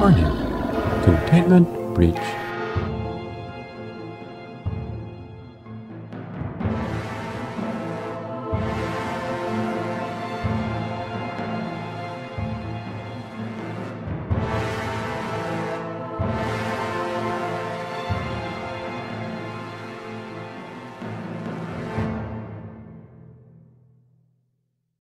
Warning Containment Breach.